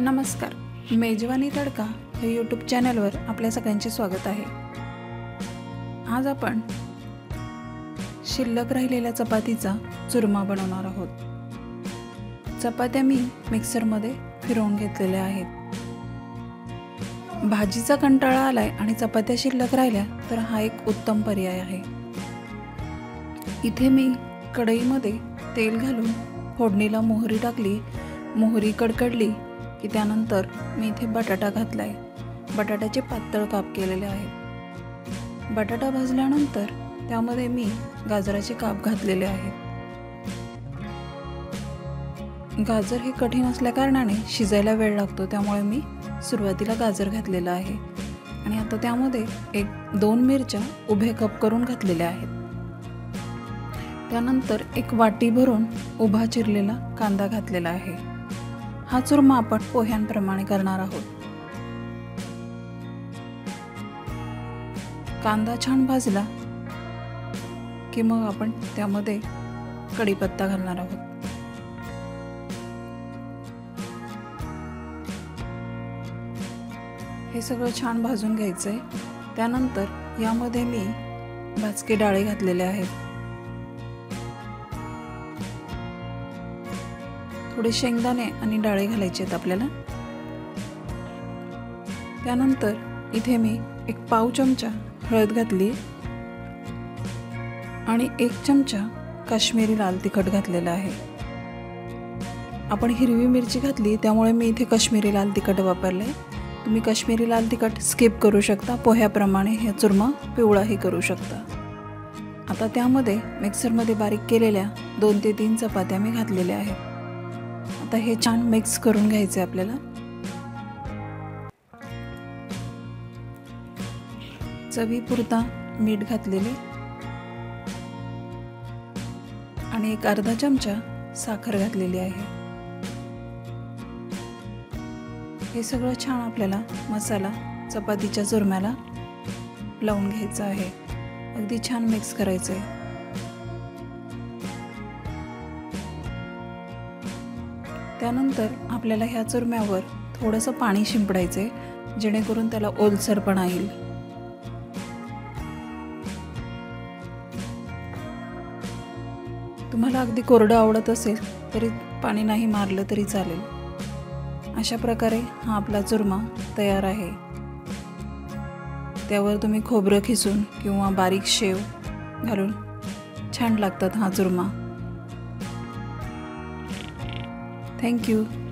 नमस्कार मेजवानी तडका हे यूट्यूब चॅनलवर आपल्या सगळ्यांचे स्वागत आहे. आज आपण शिल्लक राहिलेल्या चपातीचा चुरमा बनवणार आहोत. चपात्या मी मिक्सरमध्ये फिरवून घेतलेल्या आहेत. भाजीचा कंटाळा आलाय आणि चपात्या शिल्लक राहिल्या तर हा एक उत्तम पर्याय आहे. इथे मी कढईमध्ये तेल घालून फोडणीला मोहरी टाकली मोहरी कडकडली की त्यानंतर मी इथे बटाटा घातला आहे बटाट्याचे पातळ काप केलेले आहेत. बटाटा भाजल्यानंतर त्यामध्ये मी गाजराचे काप घातलेले आहेत. गाजर हे कठीण असल्याकारणाने शिजायला वेळ लागतो त्यामुळे मी सुरुवातीला गाजर घातलेलं आहे. आणि आता त्यामध्ये एक दोन मिरच्या उभे कप करून घातलेल्या आहेत. त्यानंतर एक वाटी भरून उभा चिरलेला कांदा घातलेला आहे. हा चुरमा आपण पोह्यांप्रमाणे करणार आहोत. कांदा छान भाजला की मग आपण त्यामध्ये कढीपत्ता घालणार आहोत. हे सगळं छान भाजून घ्यायचं आहे त्यानंतर यामध्ये मी भाजके डाळे घातलेले आहेत. थोडे शेंगदाणे आणि डाळे घालायचे आहेत आपल्याला. त्यानंतर इथे मी एक पाव चमचा हळद घातली आणि एक चमचा काश्मीरी लाल तिखट घातलेला आहे. आपण हिरवी मिरची घातली त्यामुळे मी इथे काश्मीरी लाल तिखट वापरले तुम्ही काश्मीरी लाल तिखट स्किप करू शकता पोह्याप्रमाणे हे चुरमा पिवळाही करू शकता. आता त्यामध्ये मिक्सरमध्ये बारीक केलेल्या दोन ते तीन चपात्या मी घातलेल्या आहेत. आता हे छान मिक्स करून घ्यायचे आपल्याला. चवीपुरता मीठ घातलेले. आणि एक अर्धा चमचा साखर घातलेली आहे. हे सगळं छान आपल्याला मसाला चपातीच्या चुरम्याला लावून घ्यायचा आहे. अगदी छान मिक्स करायचं आहे त्यानंतर आपल्याला ह्या चुरम्यावर थोडंसं पाणी शिंपडायचे जेणेकरून त्याला ओलसरपणा येईल. तुम्हाला अगदी कोरडं आवडत असेल तरी पाणी नाही मारलं तरी चालेल. अशा प्रकारे हा आपला चुरमा तयार आहे. त्यावर तुम्ही खोबरं खिसून किंवा बारीक शेव घालून छान लागतात हा चुरमा. Thank you.